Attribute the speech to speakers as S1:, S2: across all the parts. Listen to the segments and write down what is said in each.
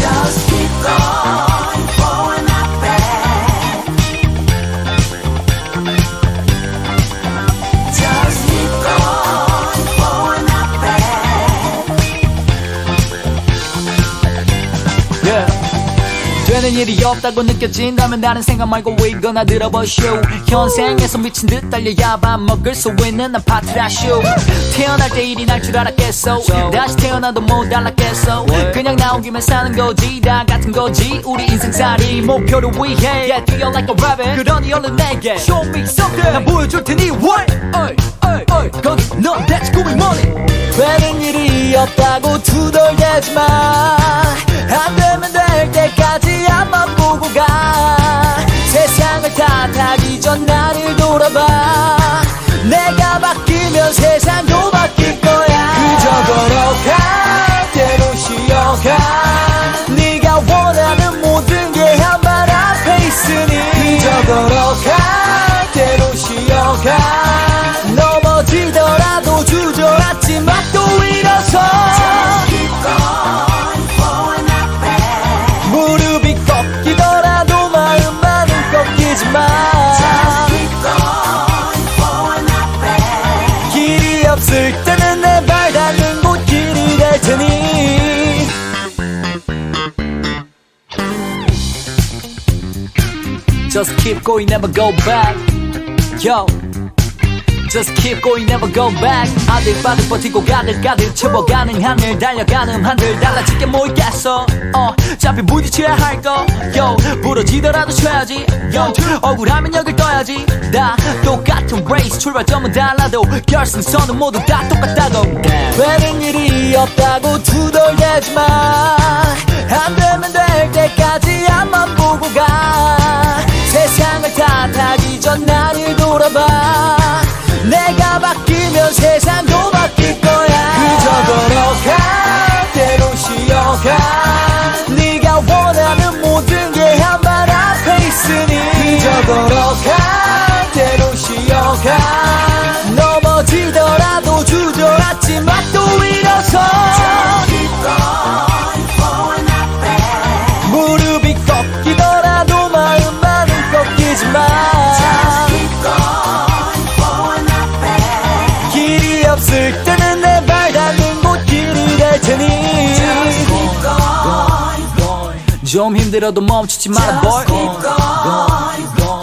S1: Just
S2: 되는 일이 없다고 느껴진다면 다른 생각 말고 이거나 들어보쇼. 현생에서 미친 듯 달려야 밥 먹을 수 있는 아파트라쇼. 태어날 때 일이 날 줄 알았겠어. 다시 태어나도 못 달랐겠어. 그냥 나온 김에 사는 거지. 다 같은 거지. 우리 인생살이 목표를 위해. Yeah you like a rabbit? 그러니 얼른 내게. Show me something. 난 보여줄 테니 what? 거기 넌 that's going money 되는 일이 없다고 투덜대지 마 전 나를 돌아봐. 내가 바뀌면 세상도 Just keep going, never go back. Yo. Just keep going, never go back. 아들바들 버티고 가득가득 채워가는 하늘 달려가는 한들 달라지게 뭐 있겠어? 어, 어차피 부딪혀야 할 거. Yo. 부러지더라도 쳐야지. Yo. 억울하면 여길 떠야지. 다 똑같은 레이스 출발점은 달라도 결승선은 모두 다 똑같다고. 되는 일이 없다고 투덜대지 마. 안되 없을 때는 내 발 닿는 곳 길이 될 테니. 좀 힘들어도 멈추지 마라 boy.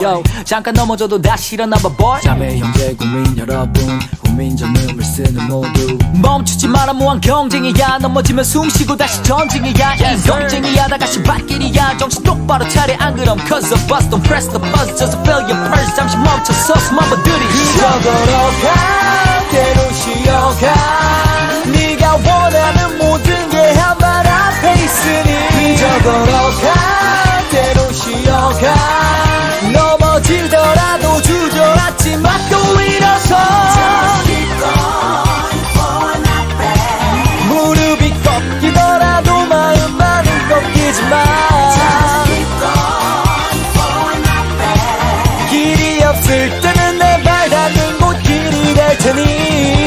S2: Yo, 잠깐 넘어져도 다시 일어나봐 boy.
S3: 자매 형제 국민 여러분 국민전음을 쓰는 모두.
S2: 멈추지 마라 무한 경쟁이야. 넘어지면 숨쉬고 다시 전쟁이야. 이 경쟁이야. 다 같이 발길이야. 정신 똑바로 차려. 안 그럼 cause the bus don't press the bus just your pulse 잠시 멈춰서 숨 한번 들이 대로 쉬어가 네가 원하는 모든 게 한발 앞에 있으니 그저 걸어가 대로 쉬어가 넘어지더라도 주저앉지 마또 일어서. 무릎이 꺾이더라도 마음만은 꺾이지 마. 길이 없을 때는 내 발 닿는 곳 길이 될 테니